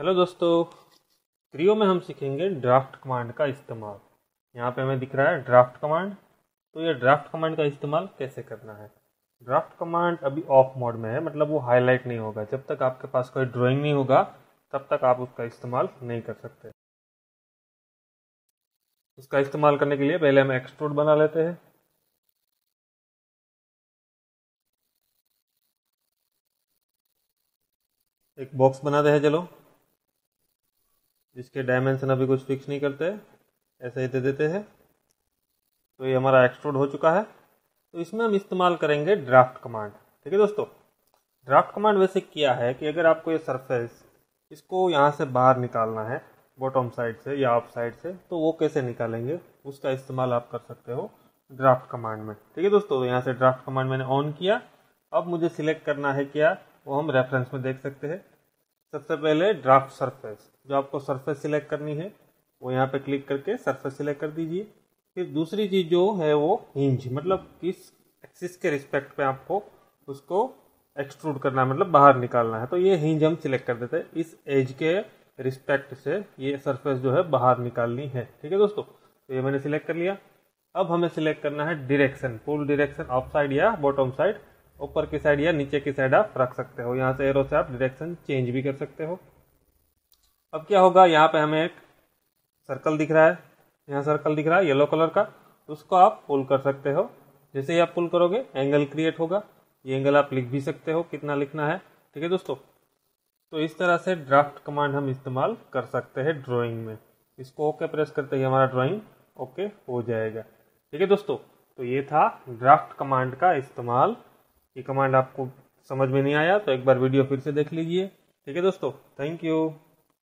Hello दोस्तों, Creo में हम सीखेंगे ड्राफ्ट कमांड का इस्तेमाल। यहाँ पे हमें दिख रहा है ड्राफ्ट कमांड तो ये ड्राफ्ट कमांड का इस्तेमाल कैसे करना है? ड्राफ्ट कमांड अभी ऑफ़ मोड में है मतलब वो हाईलाइट नहीं होगा। जब तक आपके पास कोई ड्राइंग नहीं होगा, तब तक आप उसका इस्तेमाल नहीं कर सकते। उसका इस्तेमाल करने के लिए पहले हम एक्सट्रूड बना लेते हैं। एक बॉक्स बनाते हैं चलो। जिसके डायमेंशन अभी कुछ फिक्स नहीं करते, ऐसे ही दे देते हैं। तो ये हमारा एक्सट्रोड हो चुका है। तो इसमें हम इस्तेमाल करेंगे ड्राफ्ट कमांड ठीक है दोस्तों? ड्राफ्ट कमांड वैसे किया है कि अगर आपको ये सरफेस इसको यहाँ से बाहर निकालना है बॉटम साइड से या ऑफ़ साइड से तो वो कैसे निकालेंगे? उसका इस्तेमाल आप कर सकते हो ड्राफ्ट कमांड में। ठीक है दोस्तों? तो यहाँ से ड्राफ्ट कमांड मैंने ऑन किया। अब मुझे सिलेक्ट करना है क्या? वो हम रेफरेंस में देख सकते हैं। सबसे पहले ड्राफ्ट सरफेस जो आपको सरफेस सिलेक्ट करनी है, वो यहाँ पे क्लिक करके सरफेस सिलेक्ट कर दीजिए। फिर दूसरी चीज़ जो है वो हिंज मतलब किस एक्सिस के रिस्पेक्ट पे आपको उसको एक्सट्रूड करना है मतलब बाहर निकालना है। तो ये हिंज हम सिलेक्ट कर देते हैं। इस एज के रिस्पेक्ट से ये सरफेस जो है बाहर निकालनी है। ठीक है दोस्तों? तो ये मैंने सिलेक्ट कर लिया। अब हमें सिलेक्ट करना है direction full direction of side या बॉटम साइड ऊपर की साइड या नीचे की साइड आप रख सकते हो। यहाँ से एरो से आप डायरेक्शन चेंज भी कर सकते हो। अब क्या होगा? यहाँ पे हमें एक सर्कल दिख रहा है। यहाँ सर्कल दिख रहा है येलो कलर का। उसको आप पुल कर सकते हो। जैसे ही आप पुल करोगे एंगल क्रिएट होगा। ये एंगल आप लिख भी सकते हो कितना लिखना है। ठीक है दोस्तों? तो इस तरह से ड्राफ्ट कमांड हम इस्तेमाल कर सकते हैं ड्राइंग में। इसको ओके प्रेस करते ही हमारा ड्राइंग ओके हो जाएगा। ठीक है दोस्तों? तो ये था ड्राफ्ट कमांड का इस्तेमाल ये कमांड आपको समझ में नहीं आया तो एक बार वीडियो फिर से देख लीजिए। ठीक है दोस्तों थैंक यू